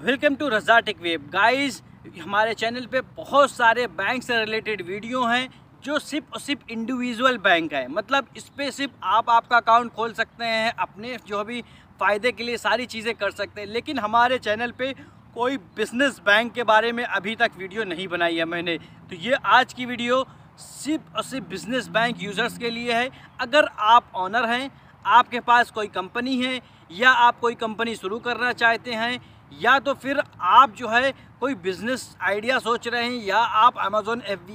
Welcome to Raza tech web. Guys, हमारे channel पे बहुत सारे बैंक से रिलेटेड वीडियो हैं जो सिर्फ़ और सिर्फ़ इंडिविजुअल बैंक है। मतलब इस पर सिर्फ़ आप आपका अकाउंट खोल सकते हैं, अपने जो भी फ़ायदे के लिए सारी चीज़ें कर सकते हैं। लेकिन हमारे चैनल पे कोई बिज़नेस बैंक के बारे में अभी तक वीडियो नहीं बनाई है मैंने। तो ये आज की वीडियो सिर्फ़ और सिर्फ़ बिज़नेस बैंक यूज़र्स के लिए है। अगर आप ऑनर हैं, आपके पास कोई कंपनी है या आप कोई कंपनी शुरू करना चाहते हैं या तो फिर आप जो है कोई बिज़नेस आइडिया सोच रहे हैं, या आप अमेज़ोन एफ़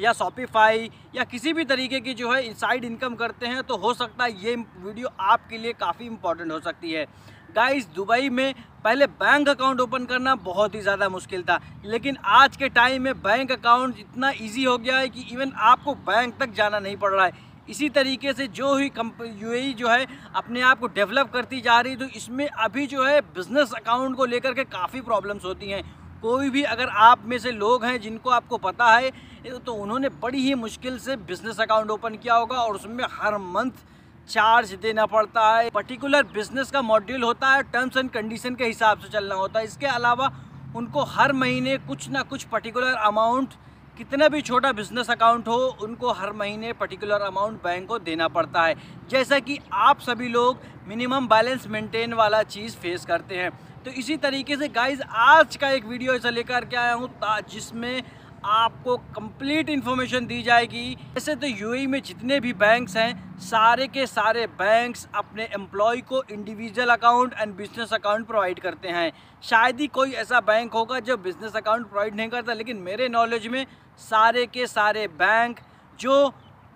या शॉपिफाई या किसी भी तरीके की जो है साइड इनकम करते हैं तो हो सकता है ये वीडियो आपके लिए काफ़ी इंपॉर्टेंट हो सकती है। गाइस दुबई में पहले बैंक अकाउंट ओपन करना बहुत ही ज़्यादा मुश्किल था, लेकिन आज के टाइम में बैंक अकाउंट इतना ईजी हो गया है कि इवन आपको बैंक तक जाना नहीं पड़ रहा है। इसी तरीके से जो ही यू जो है अपने आप को डेवलप करती जा रही तो इसमें अभी जो है बिज़नेस अकाउंट को लेकर के काफ़ी प्रॉब्लम्स होती हैं। कोई भी अगर आप में से लोग हैं जिनको आपको पता है तो उन्होंने बड़ी ही मुश्किल से बिज़नेस अकाउंट ओपन किया होगा और उसमें हर मंथ चार्ज देना पड़ता है। पर्टिकुलर बिज़नेस का मॉड्यूल होता है टर्म्स एंड कंडीशन के हिसाब से चलना होता है। इसके अलावा उनको हर महीने कुछ ना कुछ पर्टिकुलर अमाउंट कितना भी छोटा बिज़नेस अकाउंट हो, उनको हर महीने पर्टिकुलर अमाउंट बैंक को देना पड़ता है। जैसा कि आप सभी लोग मिनिमम बैलेंस मेंटेन वाला चीज़ फेस करते हैं। तो इसी तरीके से गाइज़ आज का एक वीडियो ऐसा लेकर के आया हूँ जिसमें आपको कंप्लीट इन्फॉर्मेशन दी जाएगी। ऐसे तो यूएई में जितने भी बैंक्स हैं, सारे के सारे बैंक्स अपने एम्प्लॉय को individual account and business account provide करते हैं। शायद ही कोई ऐसा बैंक होगा जो बिज़नेस अकाउंट प्रोवाइड नहीं करता, लेकिन मेरे नॉलेज में सारे के सारे बैंक जो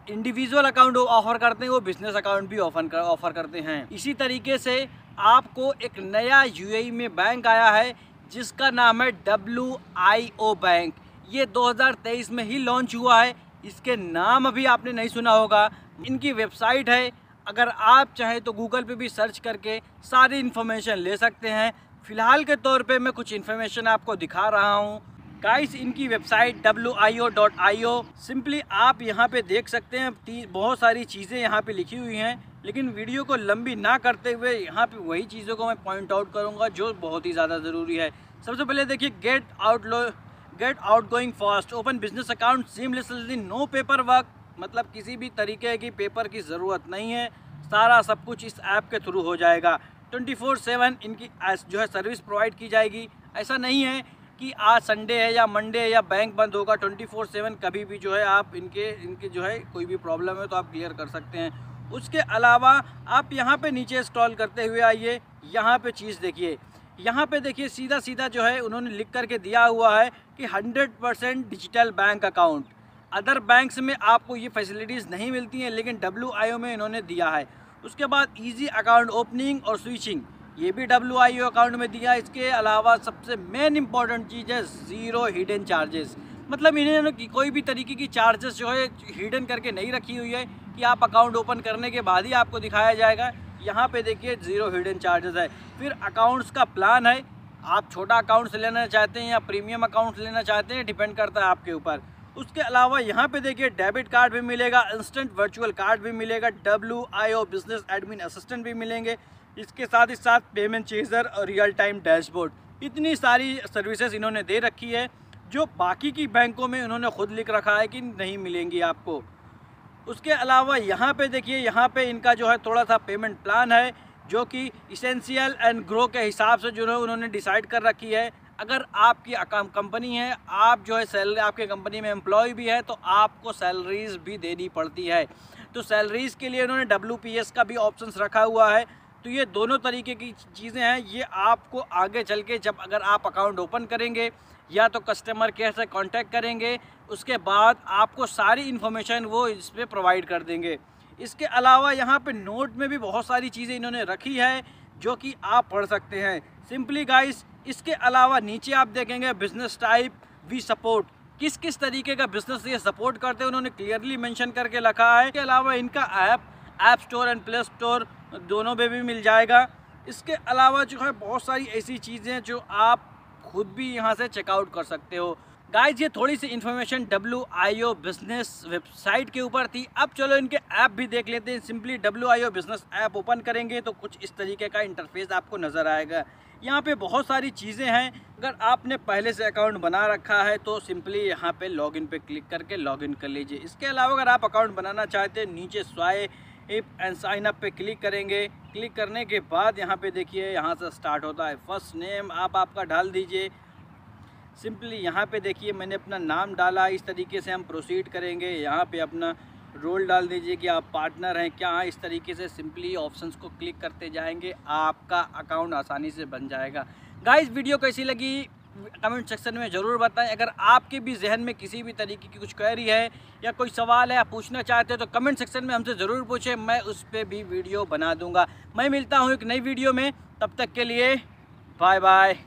इंडिविजुअल अकाउंट ऑफ़र करते हैं, वो बिज़नेस अकाउंट भी ऑफ़र कर ऑफ़र करते हैं। इसी तरीके से आपको एक नया यूएई में बैंक आया है, जिसका नाम है डब्ल्यू आई ओ बैंक ये 2023 में ही लॉन्च हुआ है। इसके नाम अभी आपने नहीं सुना होगा। इनकी वेबसाइट है। अगर आप चाहें तो गूगल पे भी सर्च करके सारी इन्फॉर्मेशन ले सकते हैं। फ़िलहाल के तौर पे मैं कुछ इन्फॉर्मेशन आपको दिखा रहा हूँ। गाइस इनकी वेबसाइट ओ सिंपली आप यहाँ पे देख सकते हैं। बहुत सारी चीज़ें यहाँ पे लिखी हुई हैं। लेकिन वीडियो को लंबी ना करते हुए यहाँ पे वही चीज़ों को मैं पॉइंट आउट करूँगा, जो बहुत ही ज़्यादा ज़रूरी है। सबसे पहले देखिए get out get out going fast. Open business account seamlessly no paper work मतलब किसी भी तरीके की पेपर की ज़रूरत नहीं है। सारा सब कुछ इस ऐप के थ्रू हो जाएगा। 24/7 इनकी जो है सर्विस प्रोवाइड की जाएगी। ऐसा नहीं है कि आज संडे है या मंडे है या बैंक बंद होगा। 24/7 कभी भी जो है आप इनके इनके जो है कोई भी प्रॉब्लम है तो आप क्लियर कर सकते हैं। उसके अलावा आप यहाँ पे नीचे स्टॉल करते हुए आइए। यहाँ पे चीज़ देखिए। यहाँ पे देखिए सीधा सीधा जो है उन्होंने लिख करके दिया हुआ है कि 100 percent digital bank account. Other banks में आपको ये फैसिलिटीज़ नहीं मिलती हैं, लेकिन WIO में इन्होंने दिया है। उसके बाद ईजी अकाउंट ओपनिंग और स्विचिंग, ये भी WIO अकाउंट में दिया इसके अलावा सबसे मेन इंपॉर्टेंट चीज़ है ज़ीरो हिडन चार्जेस। मतलब इन्होंने कोई भी तरीके की चार्जेस जो है हिडन करके नहीं रखी हुई है कि आप अकाउंट ओपन करने के बाद ही आपको दिखाया जाएगा। यहाँ पे देखिए ज़ीरो हिडन चार्जेस है। फिर अकाउंट्स का प्लान है। आप छोटा अकाउंट्स लेना चाहते हैं या प्रीमियम अकाउंट्स लेना चाहते हैं डिपेंड करता है आपके ऊपर। उसके अलावा यहाँ पे देखिए डेबिट कार्ड भी मिलेगा इंस्टेंट वर्चुअल कार्ड भी मिलेगा W I O business admin assistant भी मिलेंगे। इसके साथ ही साथ पेमेंट चेजर और रियल टाइम डैशबोर्ड इतनी सारी सर्विसेज़ इन्होंने दे रखी है, जो बाकी की बैंकों में उन्होंने खुद लिख रखा है कि नहीं मिलेंगी आपको। उसके अलावा यहाँ पे देखिए, यहाँ पे इनका जो है थोड़ा सा पेमेंट प्लान है, जो कि इसेंशियल एंड ग्रो के हिसाब से जो है उन्होंने डिसाइड कर रखी है। अगर आपकी कंपनी है, आप जो है सैलरी आपके कंपनी में एम्प्लॉय भी है तो आपको सैलरीज भी देनी पड़ती है। तो सैलरीज़ के लिए उन्होंने डब्ल्यू का भी ऑप्शन रखा हुआ है। तो ये दोनों तरीके की चीज़ें हैं, ये आपको आगे चल के जब अगर आप अकाउंट ओपन करेंगे, या तो कस्टमर केयर से कांटेक्ट करेंगे उसके बाद आपको सारी इन्फॉर्मेशन वो इस पर प्रोवाइड कर देंगे। इसके अलावा यहाँ पे नोट में भी बहुत सारी चीज़ें इन्होंने रखी है, जो कि आप पढ़ सकते हैं। सिंपली गाइस इसके अलावा नीचे आप देखेंगे बिज़नेस टाइप वी सपोर्ट किस किस तरीके का बिज़नेस ये सपोर्ट करते हैं, उन्होंने क्लियरली मेंशन करके रखा है। इसके अलावा इनका app app store and play store दोनों पे भी मिल जाएगा। इसके अलावा जो है बहुत सारी ऐसी चीज़ें जो आप खुद भी यहाँ से चेकआउट कर सकते हो। गाइज़ ये थोड़ी सी information W I O business website के ऊपर थी। अब चलो इनके ऐप भी देख लेते हैं। Simply W I O business app open करेंगे तो कुछ इस तरीके का इंटरफेस आपको नज़र आएगा। यहाँ पे बहुत सारी चीज़ें हैं। अगर आपने पहले से अकाउंट बना रखा है तो सिंपली यहाँ पे लॉगिन पे क्लिक करके लॉगिन कर लीजिए। इसके अलावा अगर आप अकाउंट बनाना चाहते हैं, नीचे स्वाए एंड साइन अप पे क्लिक करेंगे। क्लिक करने के बाद यहाँ पे देखिए, यहाँ से स्टार्ट होता है। फ़र्स्ट नेम आप आपका डाल दीजिए। सिंपली यहाँ पे देखिए, मैंने अपना नाम डाला, इस तरीके से हम प्रोसीड करेंगे। यहाँ पे अपना रोल डाल दीजिए कि आप पार्टनर हैं, क्या इस तरीके से सिंपली ऑप्शंस को क्लिक करते जाएँगे, आपका अकाउंट आसानी से बन जाएगा। गाइस वीडियो कैसी लगी? कमेंट सेक्शन में ज़रूर बताएँ। अगर आपके भी जहन में किसी भी तरीके की कुछ क्वेरी है या कोई सवाल है, आप पूछना चाहते हैं तो कमेंट सेक्शन में हमसे ज़रूर पूछें। मैं उस पर भी वीडियो बना दूँगा। मैं मिलता हूँ एक नई वीडियो में। तब तक के लिए बाय बाय